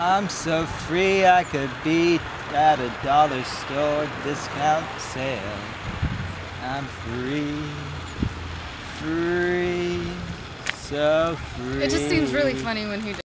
I'm so free I could be at a dollar store discount sale. I'm free, free, so free. It just seems really funny when he does.